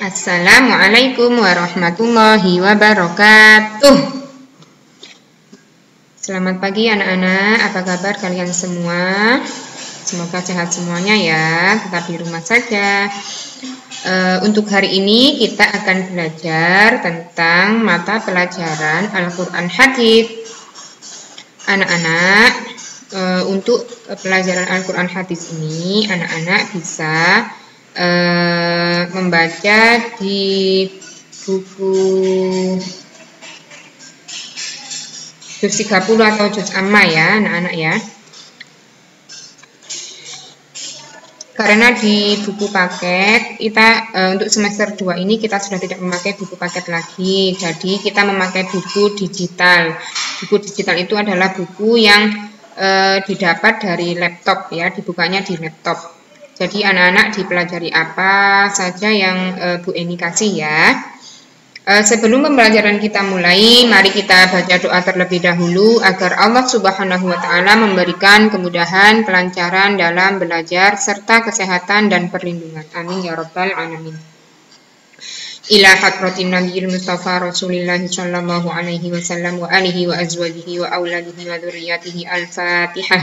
Assalamualaikum warahmatullahi wabarakatuh. Selamat pagi anak-anak, apa kabar kalian semua? Semoga sehat semuanya ya, tetap di rumah saja. E, untuk hari ini kita akan belajar tentang mata pelajaran Al-Quran Hadith. Anak-anak, e, untuk pelajaran Al-Quran Hadith ini, anak-anak bisa uh, membaca di buku juz 30 atau juz amma ya anak-anak ya. Karena di buku paket kita e, untuk semester 2 ini kita sudah tidak memakai buku paket lagi. Jadi kita memakai buku digital. Buku digital itu adalah buku yang e, didapat dari laptop ya dibukanya di laptop jadi anak-anak dipelajari apa saja yang e, Bu Eni kasih ya. E, sebelum pembelajaran kita mulai, mari kita baca doa terlebih dahulu agar Allah Subhanahu wa taala memberikan kemudahan, kelancaran dalam belajar serta kesehatan dan perlindungan. Amin ya rabbal alamin. Mustafa Rasulillah sallallahu alaihi wasallam wa alihi wa azwajihi wa auladihi wa dzurriyyatihi. Al-Fatihah.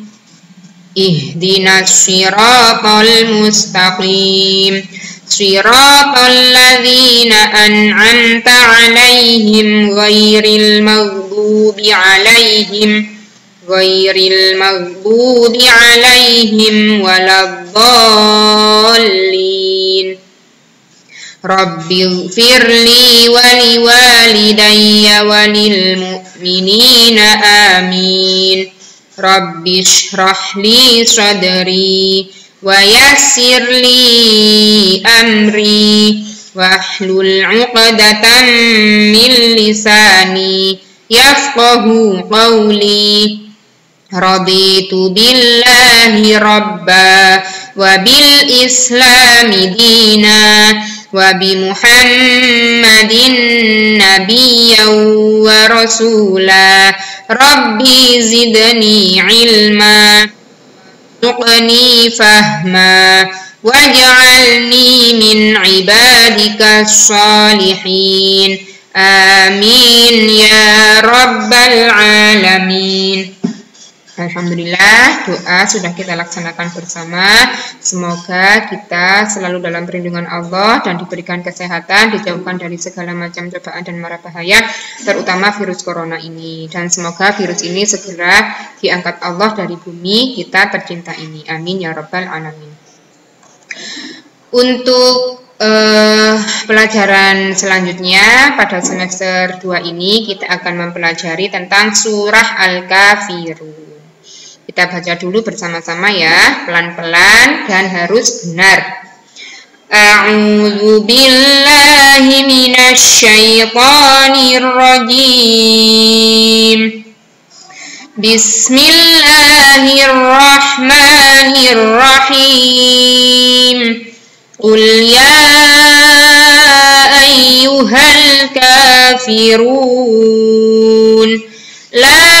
اهدنا الصراط المستقيم. صراط الذين أنعمت عليهم غير المغضوب عليهم غير المغضوب عليهم ولا الضالين. رب اغفر لي ولوالدي وللمؤمنين آمين. رب اشرح لي صدري ويسر لي أمري واحلل عقدة من لساني يفقه قولي. رضيت بالله ربا وبالإسلام دينا وبمحمد نبيا ورسولا. ربي زدني علما وارزقني فهما واجعلني من عبادك الصالحين. آمين يا رب العالمين. Alhamdulillah doa sudah kita laksanakan bersama. Semoga kita selalu dalam perlindungan Allah dan diberikan kesehatan, dijauhkan dari segala macam cobaan dan mara bahaya, terutama virus corona ini. Dan semoga virus ini segera diangkat Allah dari bumi kita tercinta ini. Amin ya rabbal alamin. Untuk uh, pelajaran selanjutnya pada semester 2 ini kita akan mempelajari tentang surah Al-Kafirun. Kita baca dulu bersama-sama ya, pelan-pelan dan harus benar. A'udzu billahi minasyaitonir rajim. Bismillahirrahmanirrahim. Qul ya ayyuhal kafirun. La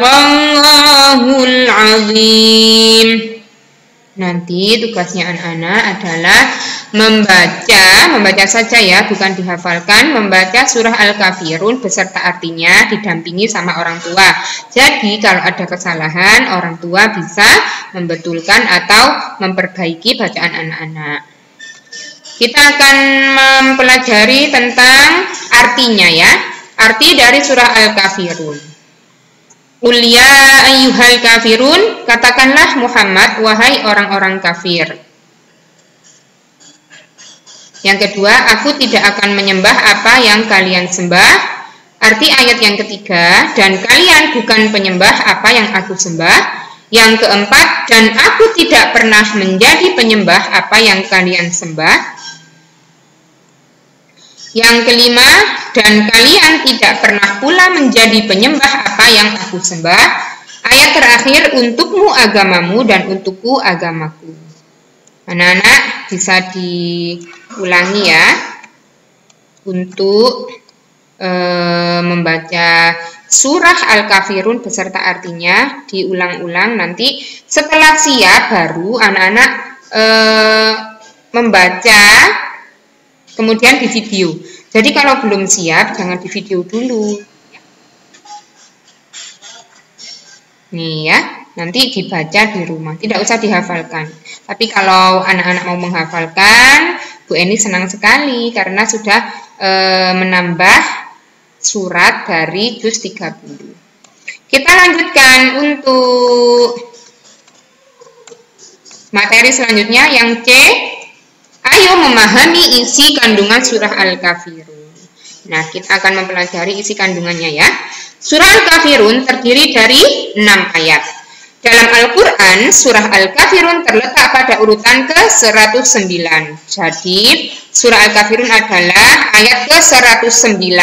Sadaqallahul azim Nanti tugasnya anak-anak adalah membaca, membaca saja ya, bukan dihafalkan, membaca surah Al-Kafirun beserta artinya didampingi sama orang tua. Jadi kalau ada kesalahan, orang tua bisa membetulkan atau memperbaiki bacaan anak-anak. Kita akan mempelajari tentang artinya ya. Arti dari surah Al-Kafirun. Ulia ayyuhal kafirun, katakanlah Muhammad, wahai orang-orang kafir. Yang kedua, aku tidak akan menyembah apa yang kalian sembah. Arti ayat yang ketiga, dan kalian bukan penyembah apa yang aku sembah. Yang keempat, dan aku tidak pernah menjadi penyembah apa yang kalian sembah. Yang kelima, dan kalian tidak pernah pula menjadi penyembah apa yang aku sembah. Ayat terakhir, untukmu agamamu dan untukku agamaku. Anak-anak bisa diulangi ya untuk e, membaca surah Al-Kafirun beserta artinya diulang-ulang nanti setelah siap baru anak-anak e, membaca kemudian di video. Jadi kalau belum siap jangan di video dulu. Nih ya. Nanti dibaca di rumah, tidak usah dihafalkan. Tapi kalau anak-anak mau menghafalkan, Bu Eni senang sekali karena sudah e, menambah surat dari juz 30. Kita lanjutkan untuk materi selanjutnya yang C. Memahami isi kandungan surah Al-Kafirun. Nah, kita akan mempelajari isi kandungannya ya. Surah Al-Kafirun terdiri dari 6 ayat. Dalam Al-Quran, surah Al-Kafirun terletak pada urutan ke-109. Jadi, surah Al-Kafirun adalah ayat ke-109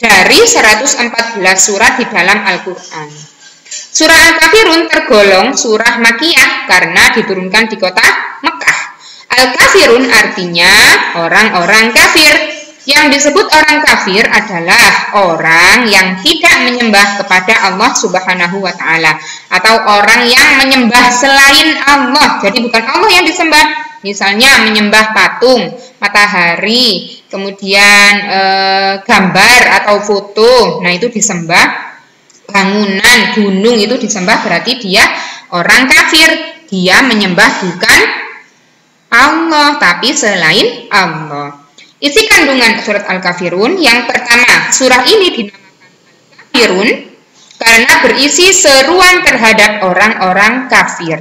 dari 114 surat di dalam Al-Quran. Surah Al-Kafirun tergolong surah Makiyah karena diturunkan di kota. Al-Kafirun artinya orang-orang kafir yang disebut orang kafir adalah orang yang tidak menyembah kepada Allah Subhanahu wa taala atau orang yang menyembah selain Allah. Jadi bukan Allah yang disembah. Misalnya menyembah patung, matahari, kemudian e, gambar atau foto. Nah, itu disembah. Bangunan, gunung itu disembah berarti dia orang kafir. Dia menyembah bukan Allah tapi selain Allah. Isi kandungan surat Al-Kafirun yang pertama, surah ini dinamakan Al-Kafirun karena berisi seruan terhadap orang-orang kafir.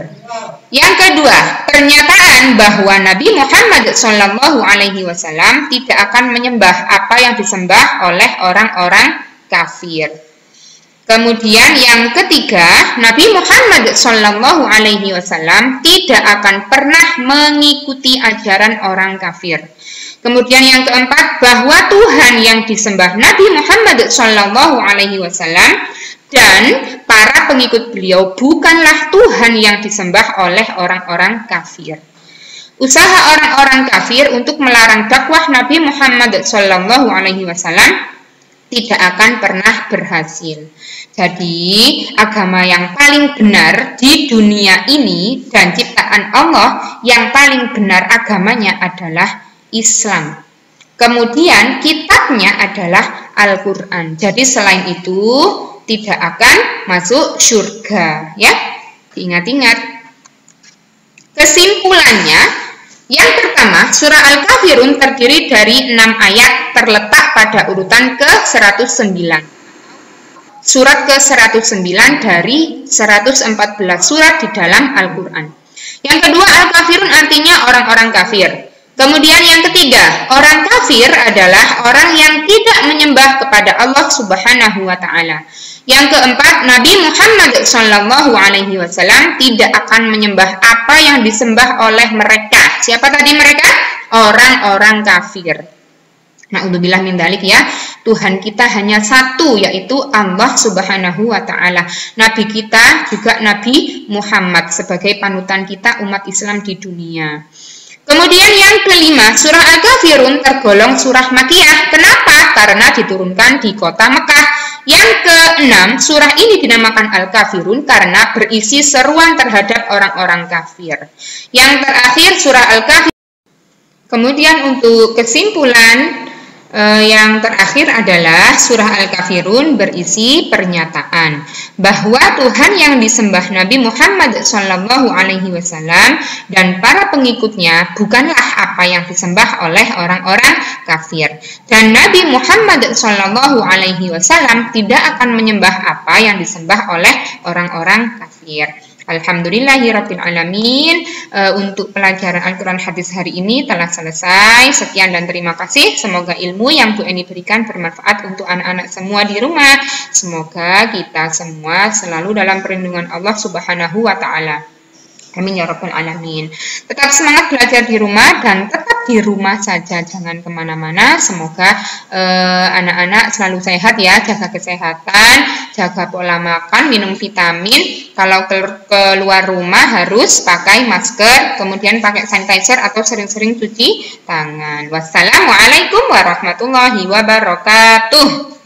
Yang kedua, pernyataan bahwa Nabi Muhammad Shallallahu Alaihi Wasallam tidak akan menyembah apa yang disembah oleh orang-orang kafir. Kemudian yang ketiga, Nabi Muhammad Shallallahu Alaihi Wasallam tidak akan pernah mengikuti ajaran orang kafir. Kemudian yang keempat bahwa Tuhan yang disembah Nabi Muhammad Shallallahu Alaihi Wasallam dan para pengikut beliau bukanlah Tuhan yang disembah oleh orang-orang kafir. Usaha orang-orang kafir untuk melarang dakwah Nabi Muhammad Wasallam tidak akan pernah berhasil. Jadi, agama yang paling benar di dunia ini dan ciptaan Allah yang paling benar agamanya adalah Islam. Kemudian kitabnya adalah Al-Quran. Jadi selain itu tidak akan masuk surga. Ya, ingat-ingat. Kesimpulannya, yang pertama, surah Al-Kafirun terdiri dari enam ayat terletak pada urutan ke-109. Surat ke-109 dari 114 surat di dalam Al-Quran. Yang kedua, Al-Kafirun artinya orang-orang kafir. Kemudian yang ketiga, orang kafir adalah orang yang tidak menyembah kepada Allah Subhanahu wa taala. Yang keempat, Nabi Muhammad Shallallahu alaihi wasallam tidak akan menyembah apa yang disembah oleh mereka. Siapa tadi mereka? Orang-orang kafir. Nah, Na'udzubillah min dalik ya. Tuhan kita hanya satu yaitu Allah Subhanahu wa taala. Nabi kita juga Nabi Muhammad sebagai panutan kita umat Islam di dunia. Kemudian yang kelima, surah Al-Kafirun tergolong surah Makiyah. Kenapa? Karena diturunkan di kota Mekah. Yang keenam, surah ini dinamakan Al-Kafirun karena berisi seruan terhadap orang-orang kafir. Yang terakhir, surah Al-Kafirun Kemudian untuk kesimpulan Uh, yang terakhir adalah surah Al-Kafirun berisi pernyataan bahwa Tuhan yang disembah Nabi Muhammad Shallallahu Alaihi Wasallam dan para pengikutnya bukanlah apa yang disembah oleh orang-orang kafir dan Nabi Muhammad Shallallahu Alaihi Wasallam tidak akan menyembah apa yang disembah oleh orang-orang kafir. Alhamdulillahirrabbilalamin. E, Untuk pelajaran Al-Quran hadis hari ini telah selesai. Sekian dan terima kasih. Semoga ilmu yang Bu Eni berikan bermanfaat untuk anak-anak semua di rumah. Semoga kita semua selalu dalam perlindungan Allah subhanahu wa ta'ala Amin ya Rabbal Alamin. Tetap semangat belajar di rumah dan tetap di rumah saja, jangan ke mana-mana. Semoga eh, anak-anak uh, selalu sehat ya, jaga kesehatan, jaga pola makan, minum vitamin. Kalau keluar rumah harus pakai masker, kemudian pakai sanitizer atau sering-sering cuci tangan. Wassalamualaikum warahmatullahi wabarakatuh.